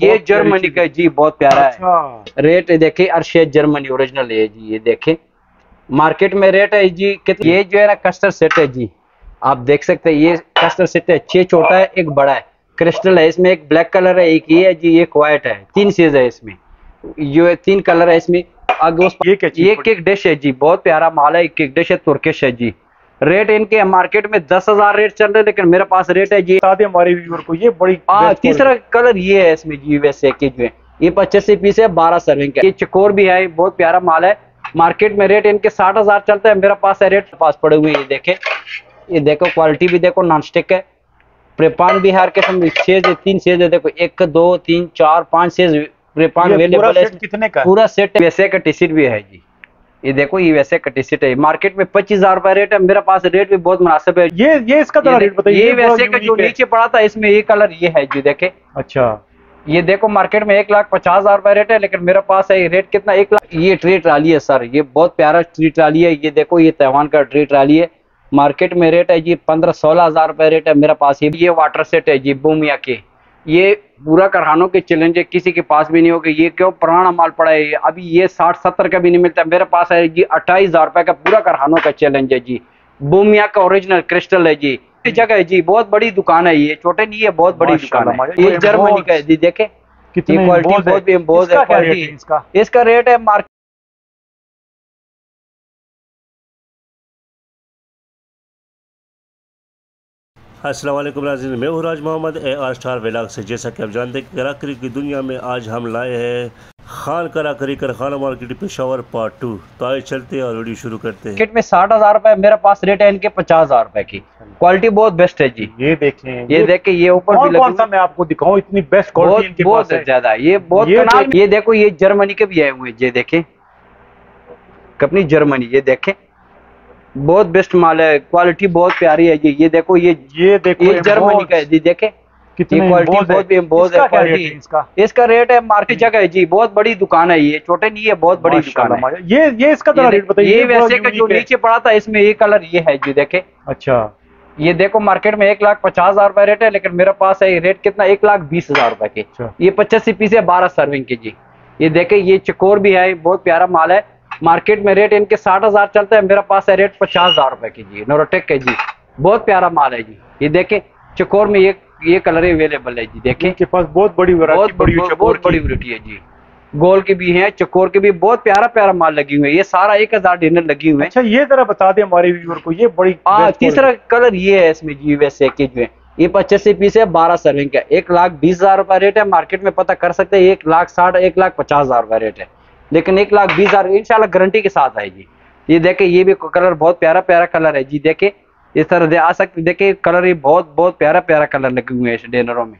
ये जर्मनी का जी बहुत प्यारा अच्छा। है रेट देखिए अर्शेद जर्मनी ओरिजिनल है जी ये देखे। मार्केट में रेट है जी कितने ये जो है ना कस्टर सेट है जी। आप देख सकते हैं ये कस्टर सेट है छह छोटा है एक बड़ा है। क्रिस्टल है इसमें एक ब्लैक कलर है एक ये है जी एक व्हाइट है। तीन चीज़ है इसमें। जो है तीन कलर है इसमें। ये ये केक डिश है जी बहुत प्यारा माल है केक डिश है तुर्किश है जी। रेट इनके मार्केट में दस हज़ार रेट चल रहे हैं लेकिन मेरे पास रेट है जी दें हमारे व्यूअर को ये बड़ी हाँ तीसरा कलर ये है इसमें जी वैसे के जो है। ये पच्चीस पीस है बारह सर्विंग का। ये चकोर भी है बहुत प्यारा माल है। मार्केट में रेट इनके साठ हज़ार चलता है मेरे पास है रेट पास पड़े हुए ये देखे। ये देखो क्वालिटी भी देखो नॉन स्टिक है। प्रेपान भी हर किस्म सेज है तीन सेज है देखो एक दो तीन चार पाँच सेज प्रेपान अवेलेबल है कितने का पूरा सेट वैसे का टी भी है जी। ये देखो ये वैसे का टी है मार्केट में पच्चीस हज़ार रुपए रेट है मेरे पास रेट भी बहुत मुनासिब है। ये ये इसका ये, रेट बताइए ये बड़ा वैसे का जो नीचे पड़ा था इसमें ये कलर ये है जी देखे। अच्छा। ये देखो मार्केट में एक लाख पचास हज़ार रुपए रेट है लेकिन मेरे पास है रेट कितना? एक लाख। ये ट्री ट्राली है सर ये बहुत प्यारा ट्री ट्राली है। ये देखो ये तैवान का ट्री ट्राली है। मार्केट में रेट है जी पंद्रह सोलह हज़ार रुपए रेट है मेरे पास। ये ये वाटर सेट है जी बूमिया के। ये पूरा करहानों के चैलेंज है किसी के पास भी नहीं होगा। ये क्यों पुराना माल पड़ा है? अभी ये साठ सत्तर का भी नहीं मिलता। मेरे पास है जी अट्ठाईस हज़ार रुपए का पूरा करहानों का चैलेंज है जी। बूमिया का ओरिजिनल क्रिस्टल है जी। इस जगह है जी बहुत बड़ी दुकान है ये। छोटे नहीं है बहुत बड़ी दुकान है। ये जर्मनी का है जी देखे। क्वालिटी बहुत बहुत है। इसका रेट है मार्केट असलम नाजिन मैं हूँ Raj Mohammad A R star vlog से। जैसा कि आप जानते हैं कराकरी की दुनिया में आज हम लाए हैं खान कराकरी कारखाना मार्केट पेशावर पार्ट टू तो आइए चलते हैं और वीडियो शुरू करते हैं। मार्केट में साठ हज़ार रुपए मेरे पास रेट है इनके पचास हज़ार रुपए की। क्वालिटी बहुत बेस्ट है जी। ये देखें ये देखे ये ऊपर भी कौन सा मैं आपको दिखाऊँ? इतनी बेस्ट क्वालिटी बहुत इनके बहुत पास है। ज़्यादा ये बहुत ये देख- ये जर्मनी के भी आए हुए हैं, ये देखे। कंपनी जर्मनी ये देखे। बहुत बेस्ट माल है। क्वालिटी बहुत प्यारी है जी ये देखो ये ये देखो ये जर्मनी का है जी देखे। कितने ये क्वालिटी एम्बोज है। बहुत है इसका क्या रेट क्वालिटी है इसका? इसका रेट है मार्केट जगह है जी। बहुत बड़ी दुकान है ये। छोटे नहीं है बहुत बड़ी दुकान है। ये ये इसका जरा ये, रेट बताइए। ये वैसे का जो नीचे पड़ा था इसमें ये कलर ये है जी देखे। अच्छा। ये देखो मार्केट में एक लाख पचास हज़ार रुपए रेट है लेकिन मेरे पास है रेट कितना? एक लाख बीस हज़ार रुपए के। अच्छा। ये पचासी पीस है बारह सर्विंग के जी। ये देखे ये चकोर भी है बहुत प्यारा माल है। मार्केट में रेट इनके साठ हज़ार चलता है मेरे पास है रेट पचास हज़ार रुपए की जी नोरोटेक के जी। बहुत प्यारा माल है जी। ये देखे चकोर में ये ये कलर अवेलेबल है जी देखे। इनके पास बहुत बड़ी बहुत बड़ी बहुत, बड़ी। वैरायटी है जी। गोल के भी हैं चकोर के भी बहुत प्यारा प्यारा माल लगी हुए ये सारा एक हज़ार डिनर लगी हुए अच्छा ये जरा बता दें हमारे व्यूअर को ये बड़ी हाँ तीसरा कलर ये है इसमें जी वैसे के जो है। ये पच्चीस पीस है बारह सर्विंग का। एक लाख बीस हज़ार रुपया रेट है मार्केट में पता कर सकते हैं एक लाख साठ एक लाख पचास हज़ार रुपया रेट है। लेकिन एक लाख बीस हज़ार इंशाल्लाह गारंटी के साथ जी ये देखे, ये भी कलर बहुत प्यारा प्यारा कलर है जी। देखे, इस तरह दे आ सकते देखे कलर ये बहुत बहुत प्यारा प्यारा कलर लगे हुए हैं डिनरों में।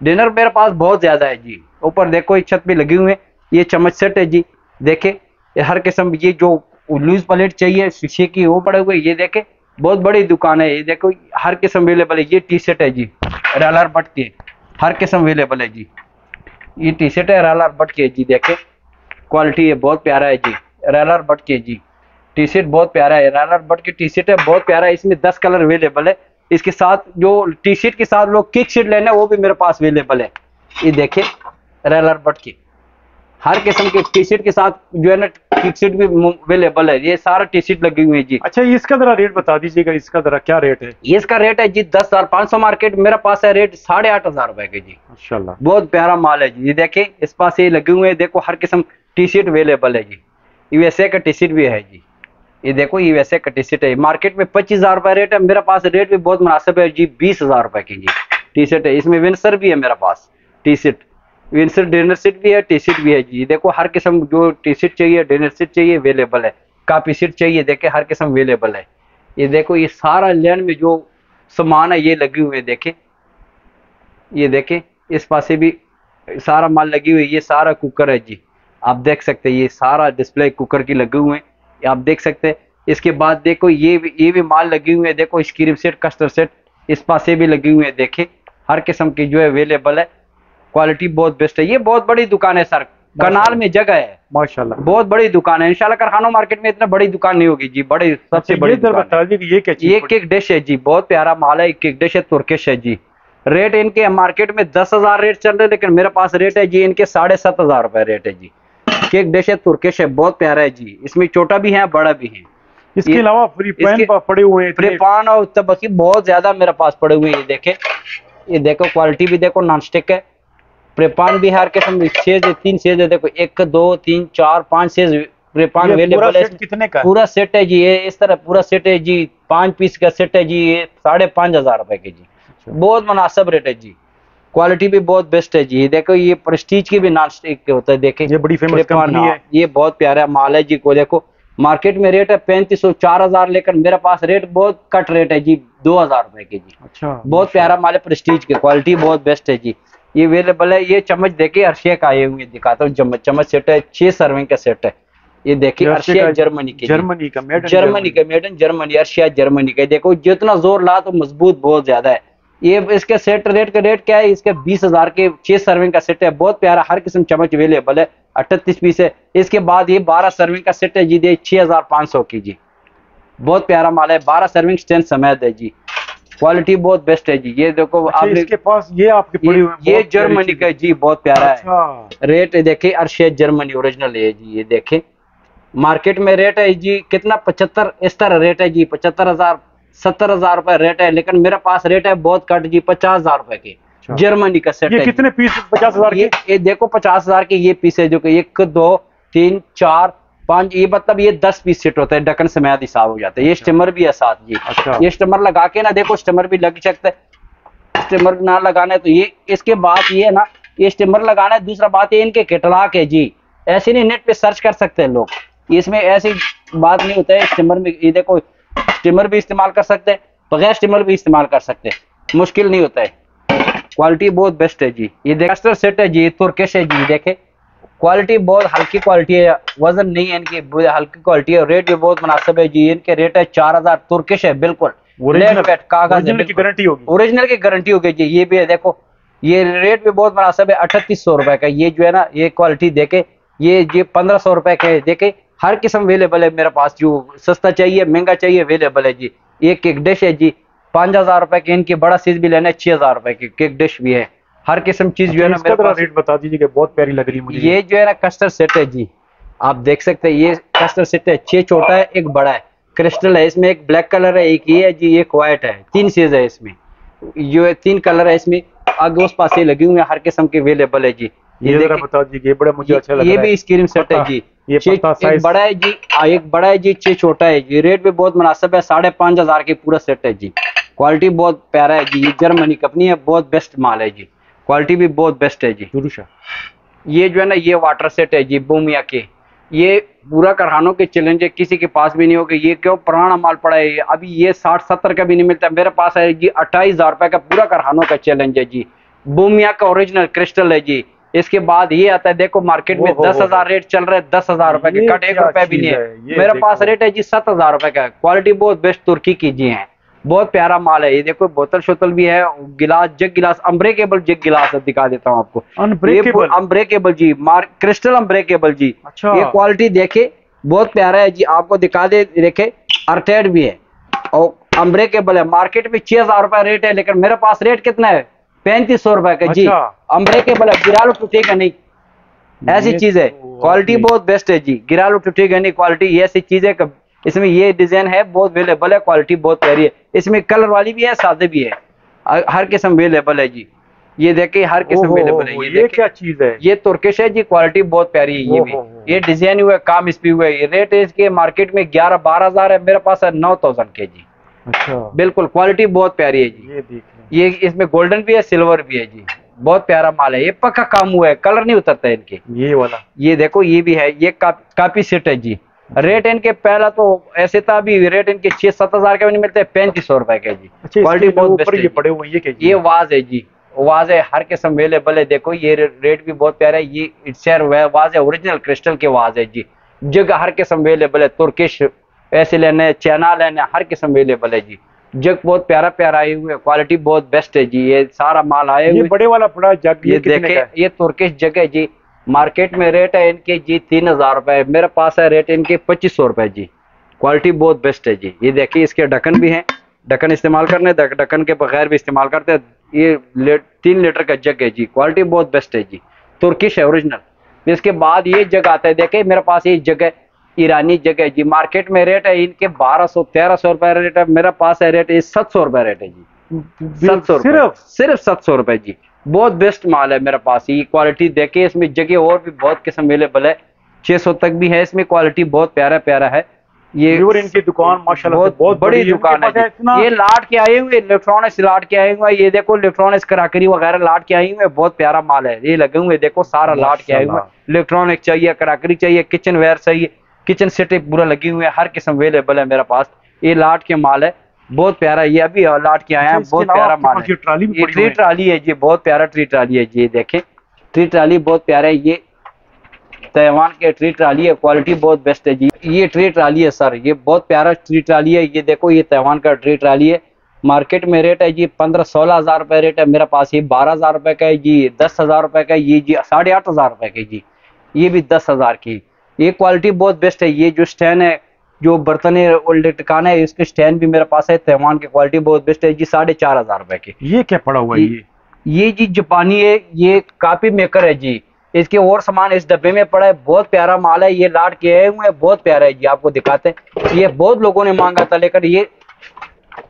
डिनर मेरे पास बहुत ज़्यादा है जी। ऊपर देखो ये छत भी लगे हुए हैं। ये चम्मच सेट है जी। देखे हर किस्म ये जो लूज प्लेट चाहिए, शीशे की, वो पड़े हुए ये देखे, बहुत बड़ी दुकान है। ये देखो, हर किस्म अवेलेबल है। ये टी शर्ट है जी रैलर बट के। हर किस्म अवेलेबल है जी। ये टी शर्ट है रैलर बट के जी। देखे क्वालिटी है बहुत प्यारा है जी। रैलर बट के जी। टी शर्ट बहुत प्यारा है। रैलर बट की टी शर्ट है बहुत प्यारा है। इसमें दस कलर अवेलेबल है। इसके साथ जो टी शर्ट के साथ लोग किक शर्ट लेना है वो भी मेरे पास अवेलेबल है। ये देखिए रैलर बट की। हर किस्म के टी शर्ट के साथ जो है ना किक शर्ट भी अवेलेबल है। ये सारा टी शर्ट लगी हुई है जी। अच्छा इसका जरा रेट बता दीजिएगा। इसका जरा क्या रेट है? ये इसका रेट है जी दस हज़ार पाँच सौ मार्केट मेरे पास है रेट साढ़े आठ हज़ार रुपए के जी। बहुत प्यारा माल है जी। ये देखिए इस पास ये लगे हुए हैं। देखो हर किस्म टी शर्ट अवेलेबल है जी। यूएसए का टी शर्ट भी है जी। ये देखो यूएसए का टी शर्ट है। मार्केट में पच्चीस हज़ार रुपए रेट है। मेरे पास रेट भी बहुत मुनासिब है जी, बीस हज़ार रुपए की जी। टी शर्ट है। इसमें विंसर भी है मेरे पास। T shirt Windsor dinner set भी है टी शर्ट भी है जी। देखो, हर किस्म जो टी शर्ट चाहिए डिनर सेट चाहिए अवेलेबल है। कापी सीट चाहिए, देखे, हर किस्म अवेलेबल है। ये देखो, ये सारा लैंड में जो सामान है, ये लगे हुए देखे। ये देखे, इस पासे भी सारा माल लगी हुई ये सारा कुकर है जी। आप देख सकते हैं ये सारा डिस्प्ले कुकर की लगे हुए हैं। आप देख सकते हैं इसके बाद देखो ये भी ये भी माल लगी हुई है। देखो स्क्रीम सेट कस्टर सेट इस पासे भी लगी हुई है देखे। हर किस्म की जो है अवेलेबल है। क्वालिटी बहुत बेस्ट है। ये बहुत बड़ी दुकान है सर कनाल में जगह है। माशाल्लाह। बहुत बड़ी दुकान है। इंशाल्लाह कारखानों मार्केट में इतना बड़ी दुकान नहीं होगी। जी बड़ी सबसे अच्छा, बड़ी दुकान है। ये क्या ये केक डिश है जी बहुत प्यारा माल है। केक डिश है तुर्किश है जी। रेट इनके मार्केट में दस हज़ार रेट चल रहे हैं लेकिन मेरे पास रेट है जी इनके साढ़े सात हज़ार रुपए रेट है जी। केक डिश है तुर्किश है बहुत प्यारा है जी। इसमें छोटा भी है बड़ा भी है। इसके अलावा फ्री पैन पड़े हुए हैं इतने। प्रेपान और तबकी बहुत ज़्यादा मेरे पास पड़े हुए हैं ये देखे। ये देखो क्वालिटी भी देखो नॉन स्टिक है। प्रेपान भी हर किस्म सेज तीन सेज है देखो एक दो तीन चार पाँच सेज प्रेपान पूरा अवेलेबल है। कितने का? पूरा सेट है जी ये इस तरह पूरा सेट है जी पाँच पीस का सेट है जी ये साढ़े पाँच हज़ार रुपए के जी। बहुत मुनासिब रेट है जी। क्वालिटी भी बहुत बेस्ट है जी। ये देखो ये प्रेस्टीज की भी नॉन स्टिक के होता है देखे। ये बड़ी फ़ेमस कंपनी हाँ, ये बहुत प्यारा माल है जी को देखो। मार्केट में रेट है पैंतीस सौ चार हज़ार लेकिन मेरे पास रेट बहुत कट रेट है जी दो हज़ार रुपए के जी। अच्छा बहुत प्यारा माल है प्रेस्टीज के। क्वालिटी बहुत बेस्ट है जी। ये अवेलेबल है ये चम्मच देखिए अर्शिया का आए हुए दिखाता हूँ चम्मच चम्मच सेट है छह सर्विंग का सेट है। ये देखिए अर्शिया जर्मनी के जर्मनी का मेड जर्मनी का मेड इन जर्मनी अर्शिया जर्मनी का। देखो जितना ज़ोर ला तो मज़बूत बहुत ज़्यादा है। ये इसके सेट रेट का रेट क्या है? इसके बीस हज़ार के छह सर्विंग का सेट है। बहुत प्यारा हर किस्म चम्मच अवेलेबल है। अठतीस पीस है। इसके बाद ये बारह सर्विंग का सेट है जी। दे छह हज़ार पाँच सौ की जी। बहुत प्यारा माल है। बारह सर्विंग स्ट्रेंथ समेत है जी। क्वालिटी बहुत बेस्ट है जी। ये देखो अच्छा, आपने इसके पास ये आपके पड़े ये, ये जर्मनी का जी बहुत प्यारा अच्छा। है रेट देखिए अर्शेद जर्मनी ओरिजिनल है जी ये देखे मार्केट में रेट है जी कितना? पचहत्तर इस तरह रेट है जी पचहत्तर हज़ार सत्तर हज़ार रुपए रेट है लेकिन मेरे पास रेट है बहुत कट जी पचास हज़ार रुपए की। अच्छा। जर्मनी का सेट ये है। कितने पीस पचास हज़ार ये के? ये देखो पचास हज़ार के ये पीस है जो कि एक दो तीन चार पाँच ये मतलब ये दस पीस सेट होता है ढक्कन समेत हिसाब हो जाता है। ये स्टिमर भी है साथ जी। अच्छा। ये स्टिमर लगा के ना देखो स्टमर भी लग सकता है। स्टिमर ना लगाना है तो ये इसके बाद ये है ना ये स्टिमर लगाना है दूसरा बात ये इनके केटलाक है जी। ऐसे नहीं नेट पे सर्च कर सकते हैं लोग। इसमें ऐसी बात नहीं होता है स्टमर में ये देखो स्टिमर भी इस्तेमाल कर सकते हैं बगैर स्टिमर भी इस्तेमाल कर सकते हैं। मुश्किल नहीं होता है। क्वालिटी बहुत बेस्ट है जी। ये देखो सेट है जी तुर्किश है जी देखे। क्वालिटी बहुत हल्की क्वालिटी है वज़न नहीं है इनकी हल्की क्वालिटी है। रेट भी बहुत मुनासिब है जी इनके रेट है चार हज़ार तुर्किश है बिल्कुल। ओरिजिनल की गारंटी होगी। ओरिजिनल की गारंटी होगी जी ये भी है देखो। ये रेट भी बहुत मुनासिब है अठतीस सौ रुपए का। ये जो है ना ये क्वालिटी देखे ये ये पंद्रह सौ रुपए के देखे। हर किस्म अवेलेबल है मेरे पास जो सस्ता चाहिए महँगा चाहिए अवेलेबल है जी। ये केक डिश है जी पाँच हज़ार रुपए के इनकी बड़ा सीज भी लेना है छह हज़ार रुपए की केक डिश भी है। हर किस्म चीज़ जो है ना मेरे पास रेट बता दीजिए बहुत प्यारी लग रही है मुझे। ये जो है ना कस्टर्ड सेट है जी। आप देख सकते हैं ये कस्टर्ड सेट है छह छोटा है एक बड़ा है। क्रिस्टल है इसमें एक ब्लैक कलर है एक ये है जी एक व्हाइट है। तीन चीज़ है इसमें। ये तीन कलर है इसमें। आगे उस पास ये लगी हुई है हर किस्म के अवेलेबल है जी। ये जरा देखिए, बता दीजिए ये बड़ा मुझे अच्छा लग ये रहा है। भी स्क्रीन सेट है जी। ये एक बड़ा है जी एक बड़ा है जी छह छोटा है जी। रेट भी बहुत मुनासिब है साढ़े पाँच हज़ार की पूरा सेट है जी। क्वालिटी बहुत प्यारा है जी ये जर्मनी कंपनी है बहुत बेस्ट माल है जी। क्वालिटी भी बहुत बेस्ट है जी। दुरुशा ये जो है ना ये वाटर सेट है जी बोमिया के। ये पूरा करहानों के चैलेंज है किसी के पास भी नहीं होगा। ये क्यों पुराना माल पड़ा है? अभी ये साठ सत्तर का भी नहीं मिलता। मेरे पास है जी अट्ठाईस हज़ार रुपए का पूरा करहानों का चैलेंज है जी। बोमिया का ओरिजिनल क्रिस्टल है जी। इसके बाद ये आता है देखो मार्केट में दस हज़ार रेट चल रहा है दस हज़ार रुपए के कट एक रुपए भी नहीं है? मेरे पास रेट है जी सात हज़ार रुपए का। क्वालिटी बहुत बेस्ट तुर्की की जी है। बहुत प्यारा माल है। ये देखो बोतल शोतल भी है गिलास जग गिलास अम्ब्रेकेबल जग गिलास दिखा देता हूँ आपको। अनब्रेकेबल अनब्रेकेबल जी मार क्रिस्टल अनब्रेकेबल जी। अच्छा। ये क्वालिटी देखे बहुत प्यारा है जी। आपको दिखा दे देखे अर्टेड भी है। और अनब्रेकेबल है। मार्केट में छह हज़ार रुपए रेट है लेकिन मेरे पास रेट कितना है? पैंतीस सौ रुपए का जी। अच्छा। अनब्रेकेबल है गिरा लो टूटेगा नहीं। ऐसी चीज़ है। क्वालिटी बहुत बेस्ट है जी। गिरा लो टूटेगा नहीं क्वालिटी ये ऐसी चीज़ है इसमें ये डिज़ाइन है बहुत अवेलेबल है क्वालिटी बहुत प्यारी है। इसमें कलर वाली भी है सादे भी है। हर- किस्म अवेलेबल है जी। ये देखिए हर किस्म अवेलेबल है ये ये क्या चीज़ है? ये तुर्किश है जी क्वालिटी बहुत प्यारी है ये भी। ये डिज़ाइन हुआ है काम इस पे हुआ है। रेट इसके मार्केट में ग्यारह बारह हज़ार है मेरे पास है नौ थाउज़ेंड के जी। अच्छा। बिल्कुल क्वालिटी बहुत प्यारी है जी। ये देख ये इसमें गोल्डन भी है सिल्वर भी है जी। बहुत प्यारा माल है। ये पक्का काम हुआ है कलर नहीं उतरता है इनके। ये वाला। ये देखो ये भी है ये का, काफ़ी सेट है जी। रेट इनके पहला तो ऐसे था अभी रेट इनके छह सात हज़ार के भी नहीं मिलते पैंतीस सौ रुपए के जी। अच्छा क्वालिटी बहुत बेस्ट है ये। पड़े हुए हैं, ये ये वाज है जी। वाज है हर किस्म अवेलेबल है। देखो ये रेट भी बहुत प्यारा है। ये शेयर वाज है ओरिजिनल क्रिस्टल के वाज है जी। जगह हर किस्म अवेलेबल है। तुर्किश ऐसे लेने चैना लेने हर किस्म अवेलेबल है जी। जग बहुत प्यारा प्यारा आए हुए क्वालिटी बहुत बेस्ट है जी ये सारा माल आए हुए बड़े वाला पड़ा जग ये ये देखे ये तुर्किश जग है जी मार्केट में रेट है इनके जी तीन हज़ार रुपए मेरे पास है रेट इनके पच्चीस सौ रुपए जी क्वालिटी बहुत बेस्ट है जी। ये देखिए इसके ढक्कन भी हैं ढक्कन इस्तेमाल करने ढक- ढक्कन के बगैर भी इस्तेमाल करते हैं। ये ले, तीन लीटर का जग है जी क्वालिटी बहुत बेस्ट है जी तुर्किश है ओरिजिनल इसके बाद ये जग आता है देखे मेरे पास ये जग है ईरानी जगह जी। मार्केट में रेट है इनके बारह सौ तेरह सौ रुपए रेट है मेरा पास है रेट है सात सौ रुपए रेट है जी। सात सौ सिर्फ़? सिर्फ़ सात सौ रुपए जी। बहुत बेस्ट माल है मेरे पास ये क्वालिटी देखे इसमें जगह और भी बहुत किस्म अवेलेबल है। 600 तक भी है इसमें क्वालिटी बहुत प्यारा प्यारा है। ये इनकी दुकान माशाल्लाह बहुत, बहुत बड़ी दुकान है ये लाट के आए हुए इलेक्ट्रॉनिक्स लाट के आए हुए हैं। ये देखो इलेक्ट्रॉनिक्स कराकरी वगैरह लाट के आए हुए बहुत प्यारा माल है। ये लगे हुए देखो सारा लाट के आए हुए हैं। इलेक्ट्रॉनिक चाहिए कराकरी चाहिए किचन वेयर चाहिए। किचन सेट पूरा लगी हुई है हर किस्म अवेलेबल है मेरे पास। ये लाट के माल है बहुत प्यारा ये अभी लाट के आया हैं बहुत प्यारा माल है। ये ट्राली ये ट्री ट्राली है जी बहुत प्यारा ट्री ट्राली है जी ये देखें। ट्री ट्राली बहुत प्यारा है ये तैवान के ट्री ट्राली है क्वालिटी बहुत बेस्ट है जी। ये ट्री ट्राली है सर ये बहुत प्यारा ट्री ट्राली है ये देखो ये तैवान का ट्री ट्राली है। मार्केट में रेट है जी पंद्रह सोलह हज़ार रुपए रेट है मेरे पास ये बारह हज़ार रुपए का है जी दस हज़ार रुपए का है ये जी साढ़े आठ हज़ार रुपए का जी। ये भी दस हज़ार की। ये क्वालिटी बहुत बेस्ट है। ये जो स्टैंड है जो बर्तन है लटकाना है इसके स्टैंड भी मेरे पास है। तैवान की क्वालिटी बहुत बेस्ट है। जी साढ़े चार हज़ार रुपए की। ये क्या पड़ा हुआ है ये- ये? जी जापानी है। ये कापी मेकर है जी। इसके और सामान इस डब्बे में पड़ा है। बहुत प्यारा माल है। ये लाट के आए हुए हैं। बहुत प्यारा है जी। आपको दिखाते हैं। ये बहुत लोगों ने मांगा था लेकर ये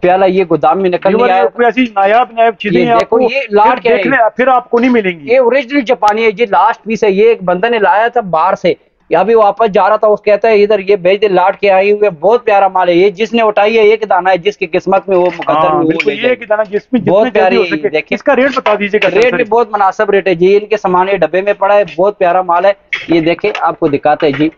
प्याला ये गोदाम में निकल व्यूअर, नहीं आया। ये कोई ऐसी नायाब नायाब चीज़ें हैं देखो, ये लाट के है। फिर आपको नहीं मिलेंगी। ये ओरिजिनल जापानी है जी। लास्ट पीस है। ये एक बंदा ने लाया था बाहर से। अभी वापस जा रहा था उस कहता है इधर ये भेज दे लाट के आई हुए बहुत प्यारा माल है ये जिसने उठाई है एक दाना है जिसकी किस्मत में वो मुकद्दर हाँ, में बिल्कुल ये जाएगी। दाना जिसमें बहुत जितने जल्दी प्यारी देखिए। इसका रेट बता दीजिएगा रेट भी बहुत मुनासिब रेट है जी इनके सामान ये डब्बे में पड़ा है बहुत प्यारा माल है ये देखे आपको दिखाते हैं जी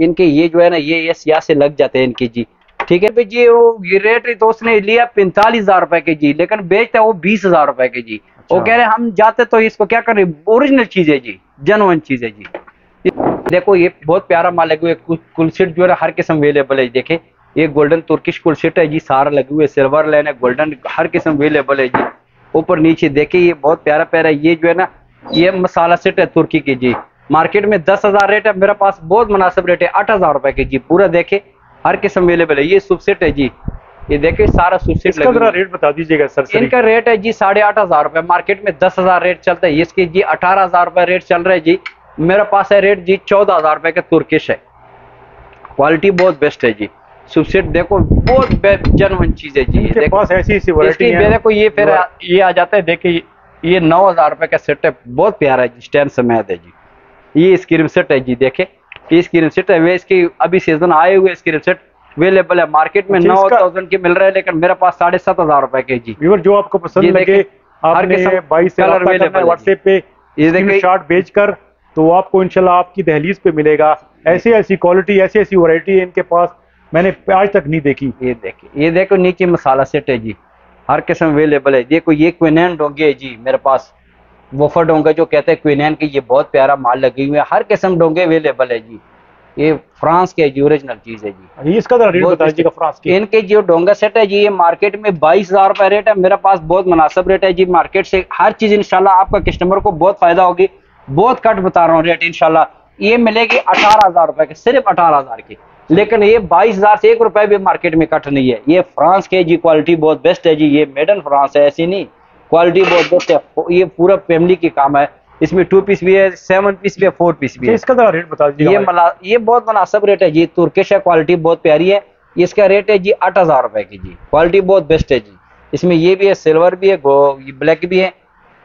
इनके ये जो है ना ये ये सियाह से लग जाते हैं इनके जी ठीक है भाई जी वो ये रेट तो उसने लिया पैंतालीस हज़ार रुपए के जी लेकिन बेचता है वो बीस हज़ार रुपए के जी वो अच्छा। कह रहे हम जाते तो इसको क्या करें ओरिजिनल चीज़ है जी जनवन चीज़ है जी देखो ये बहुत प्यारा माल लगे हुए कुल कुलसीट जो है हर किस्म अवेलेबल है। देखे ये गोल्डन तुर्किश कुलसीट है जी सारा लगे हुए सिल्वर लाइन है गोल्डन हर किस्म अवेलेबल है जी। ऊपर नीचे देखे ये बहुत प्यारा प्यारा ये जो है ना ये मसाला सेट है तुर्की की जी। मार्केट में दस हज़ार रेट है मेरे पास बहुत मुनासिब रेट है आठ हज़ार रुपए की जी। पूरा देखे हर किस्म अवेलेबल है। ये सूप सेट है जी। ये देखे सारा सूप सेट इसका लगे जरा हुए। हैं। रेट बता दीजिएगा सर सर। इनका रेट है जी साढ़े आठ हज़ार रुपए। मार्केट में दस हज़ार रेट चलता है। इसके जी अठारह हज़ार रुपए रेट चल रहा है जी। मेरे पास है रेट जी चौदह हज़ार रुपए का तुर्किश है। क्वालिटी बहुत बेस्ट है जी। सुबसेट देखो बहुत जनवन चीज़ है जी। देखो पास ऐसी ऐसी वैरायटी है। देखो ये फिर ये आ जाता है देखिए ये नौ हज़ार रुपए का सेट है बहुत प्यारा है जी स्टैंड समेत है जी। ये स्क्रीन सेट है जी देखे। ये स्क्रीन सेट है वे इसकी अभी सीज़न आए हुए स्क्रीन सेट अवेलेबल है। मार्केट में अच्छा, नौ थाउज़ेंड के मिल रहे हैं लेकिन मेरे पास साढ़े सात हज़ार रुपए के जी। व्यूअर जो आपको पसंद लगे आपने है व्हाट्सएप पे ये देखिए शॉट भेजकर तो वो आपको इंशाल्लाह आपकी दहलीज पे मिलेगा। ऐसी ऐसी क्वालिटी ऐसी ऐसी वैरायटी है इनके पास। मैंने आज तक नहीं देखी। ये देखिए ये देखो नीचे मसाला सेट है जी। हर किस्म अवेलेबल है। देखो ये क्विनैन डोंगे है जी मेरे पास। वफर डोंगे जो कहते हैं क्विनैन की ये बहुत प्यारा माल लगी हुई है। हर किस्म डोंगे अवेलेबल है जी। ये फ्रांस के जी ओरिजिनल चीज़ है जी। इसका रेट बहुत फ्रांस की। इनके जो डोंगा सेट है जी ये मार्केट में बाईस हज़ार रुपए रेट है। मेरे पास बहुत मुनासिब रेट है जी। मार्केट से हर चीज़ इंशाल्लाह आपका कस्टमर को बहुत फ़ायदा होगी। बहुत कट बता रहा हूँ रेट इनशाला ये मिलेगी अठारह हज़ार रुपए की सिर्फ़ अठारह हज़ार की। लेकिन ये बाईस हज़ार से एक रुपए भी मार्केट में कट नहीं है। ये फ्रांस के जी क्वालिटी बहुत बेस्ट है जी। ये मेड इन फ्रांस है ऐसी नहीं। क्वालिटी बहुत बेस्ट है। ये पूरा फैमिली की काम है। इसमें टू पीस भी है सेवन पीस भी है फोर पीस भी अच्छा, है। इसका जरा रेट बता दीजिए ये मला ये बहुत मुनासिब रेट है जी। तुर्किश है क्वालिटी बहुत प्यारी है। इसका रेट है जी आठ हज़ार रुपए की जी। क्वालिटी बहुत बेस्ट है जी। इसमें ये भी है सिल्वर भी है ब्लैक भी है।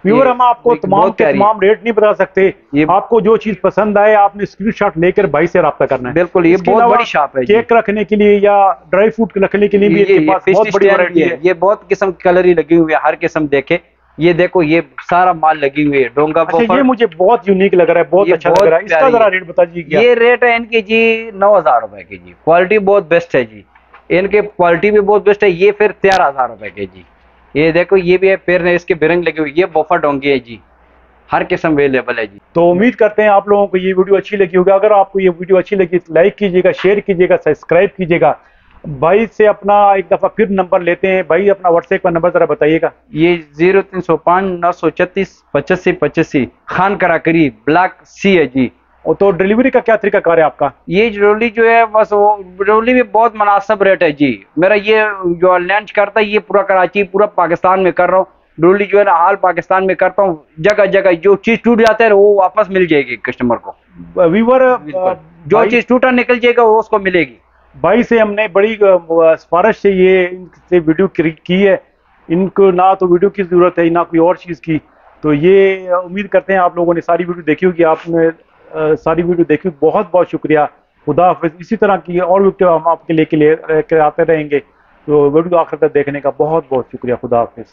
व्यूअर हम आपको तमाम के तमाम रेट नहीं बता सकते। आपको जो चीज़ पसंद आए आपने स्क्रीनशॉट लेकर भाई से रब्ता करना है। बिल्कुल, ये बहुत बड़ी शॉप है। केक रखने के लिए या ड्राई फ्रूट रखने के लिए भी पास बहुत बड़ी वैरायटी है। ये बहुत किस्म की कलर ही लगी हुई है हर किस्म देखे। ये देखो ये सारा माल लगी हुई है डोंगा अच्छा ये मुझे बहुत यूनिक लग रहा है बहुत अच्छा लग रहा है। इसका जरा रेट बता दीजिए ये रेट है इनकी जी नौ हज़ार रुपए के जी। क्वालिटी बहुत बेस्ट है जी। इनके क्वालिटी भी बहुत बेस्ट है ये फिर तेरह हज़ार रुपए के जी। ये देखो ये भी है पैर ने इसके बिरंग लगे हुए ये बफर डोंगी है जी। हर किस्म अवेलेबल है जी। तो उम्मीद करते हैं आप लोगों को ये वीडियो अच्छी लगी होगी। अगर आपको ये वीडियो अच्छी लगी तो लाइक कीजिएगा शेयर कीजिएगा सब्सक्राइब कीजिएगा। भाई से अपना एक दफ़ा फिर नंबर लेते हैं। भाई अपना व्हाट्सएप का नंबर जरा बताइएगा। ये ज़ीरो तीन सौ पाँच नौ सौ छत्तीस पचासी पचासी खान कराकरी ब्लॉक सी है जी। तो डिलीवरी का क्या तरीका कार है आपका? ये रोली जो है बस वो रोली भी बहुत मुनासिब रेट है जी। मेरा ये जो लंच करता है ये पूरा कराची पूरा पाकिस्तान में कर रहा हूँ। डोली जो है ना हाल पाकिस्तान में करता हूँ। जगह जगह जो चीज़ टूट जाता है वो वापस मिल जाएगी कस्टमर को। व्यूवर जो चीज़ टूटा निकल जाएगा वो उसको मिलेगी। भाई से हमने बड़ी सिफारिश से ये इनसे वीडियो की है। इनको ना तो वीडियो की ज़रूरत है ना कोई और चीज़ की। तो ये उम्मीद करते हैं आप लोगों ने सारी वीडियो देखी होगी। आपने सारी वीडियो देखी। बहुत बहुत शुक्रिया। खुदा हाफिज। इसी तरह की और वीडियो हम आपके लिए के लिए आते रहेंगे। तो वीडियो आखिर तक देखने का बहुत बहुत शुक्रिया। खुदा हाफिज।